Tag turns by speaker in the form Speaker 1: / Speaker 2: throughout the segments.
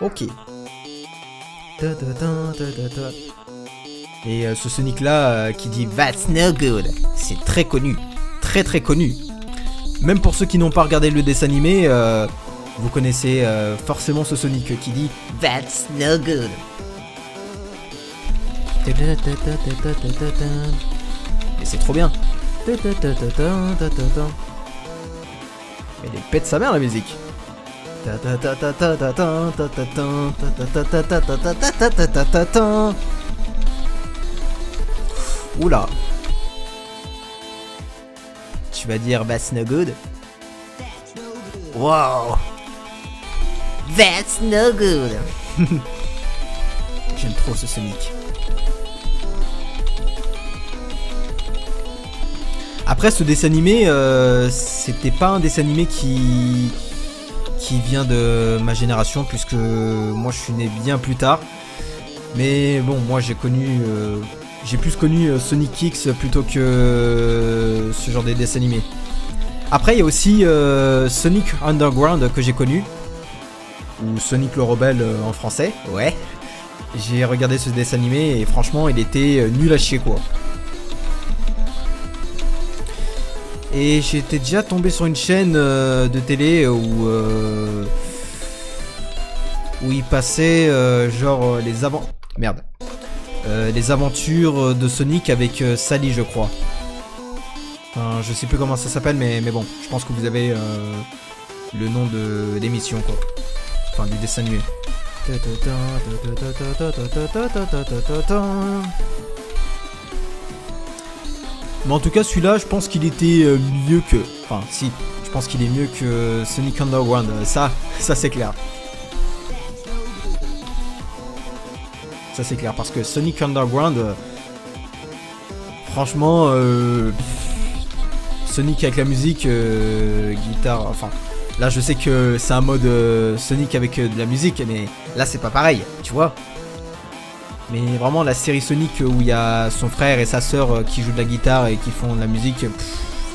Speaker 1: Ok. Et euh, ce Sonic là euh, qui dit That's no good, c'est très connu, très très connu. Même pour ceux qui n'ont pas regardé le dessin animé, euh, vous connaissez euh, forcément ce Sonic qui dit That's no good. Et c'est trop bien. Elle pète sa mère la musique. Oula. Tu vas dire that's no good Wow. That's no good. J'aime trop ce Sonic. Après, ce dessin animé, euh, c'était pas un dessin animé qui qui vient de ma génération, puisque moi je suis né bien plus tard. Mais bon, moi j'ai connu, euh, j'ai plus connu euh, Sonic X plutôt que ce genre de dessins animés. Après, il y a aussi Sonic Underground que j'ai connu, ou Sonic le Rebelle euh, en français. Ouais. J'ai regardé ce dessin animé et franchement, il était euh, nul à chier quoi. Et j'étais déjà tombé sur une chaîne euh, de télé où où il passait genre les avant merde les aventures de Sonic avec Sally je crois. Je sais plus comment ça s'appelle mais mais bon je pense que vous avez le nom de l'émission quoi. Enfin du dessin animé. Mais en tout cas, celui-là, je pense qu'il était euh, mieux que. Enfin, si, je pense qu'il est mieux que Sonic Underground. Euh, Ça, ça c'est clair. Ça c'est clair parce que Sonic Underground, euh, franchement, euh, Sonic avec la musique, euh, guitare, enfin, là je sais que c'est un mode euh, Sonic avec euh, de la musique, mais là c'est pas pareil, tu vois. Mais vraiment la série Sonic où il y a son frère et sa sœur euh, qui jouent de la guitare et qui font de la musique,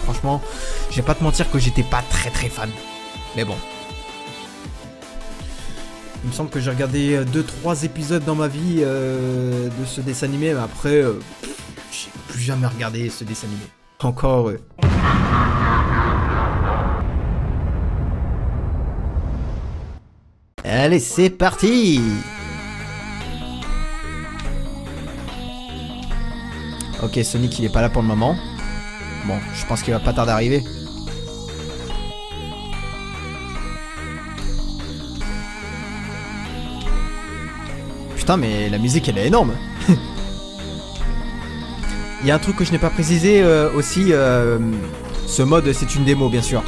Speaker 1: franchement, je vais pas te mentir que j'étais pas très très fan. Mais bon. Il me semble que j'ai regardé 2-3 épisodes dans ma vie euh, de ce dessin animé, mais après, euh, j'ai plus jamais regardé ce dessin animé. Encore Allez, c'est parti Ok, Sonic il est pas là pour le moment. Bon, je pense qu'il va pas tarder à arriver. Putain, mais la musique elle est énorme. Il y a un truc que je n'ai pas précisé euh, aussi. euh, ce mode c'est une démo bien sûr.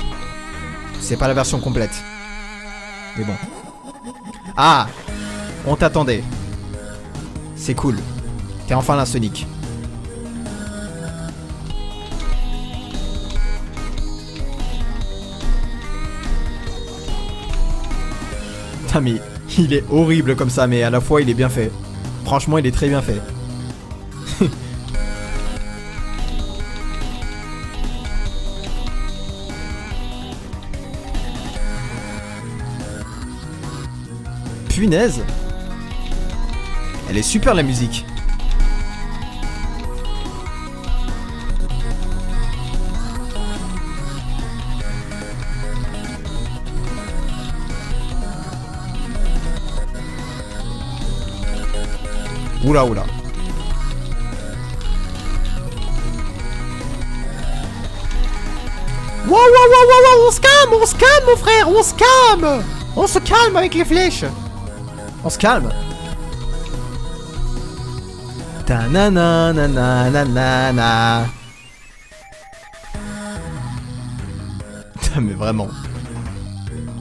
Speaker 1: C'est pas la version complète. Mais bon. Ah On t'attendait. C'est cool. T'es enfin là Sonic. Putain mais il est horrible comme ça mais à la fois il est bien fait. Franchement il est très bien fait. Punaise. Elle est super la musique. Oula oula. Wow wow wow wow wow On se calme On se calme mon frère On se calme. On se calme avec les flèches on se calme. Ta na na na na na na na. Putain, mais vraiment.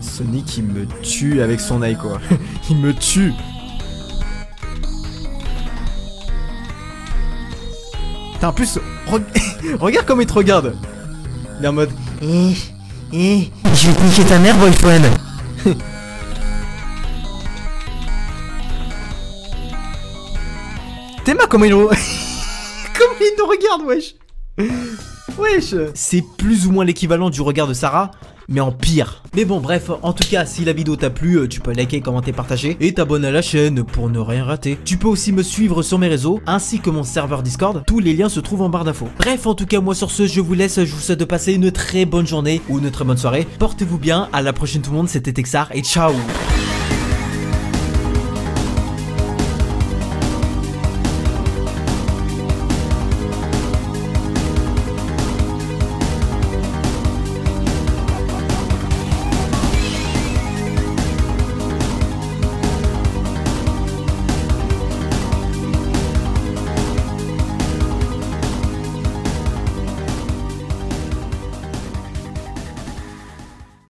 Speaker 1: Sonic il me tue avec son œil quoi. il me tue. Putain, en plus, re- regarde comment il te regarde. Il est en mode.
Speaker 2: Eh, eh, je vais te niquer ta mère, boyfriend.
Speaker 1: Théma, comment il... comment il nous regarde, wesh Wesh C'est plus ou moins l'équivalent du regard de Sarah, mais en pire. Mais bon, bref, en tout cas, si la vidéo t'a plu, euh, tu peux liker, commenter, partager et t'abonner à la chaîne pour ne rien rater. Tu peux aussi me suivre sur mes réseaux, ainsi que mon serveur Discord. Tous les liens se trouvent en barre d'infos. Bref, en tout cas, moi sur ce, je vous laisse. Je vous souhaite de passer une très bonne journée ou une très bonne soirée. Portez-vous bien. À la prochaine tout le monde, c'était Texar et ciao